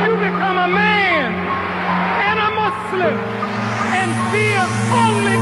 you become a man and a Muslim and fear only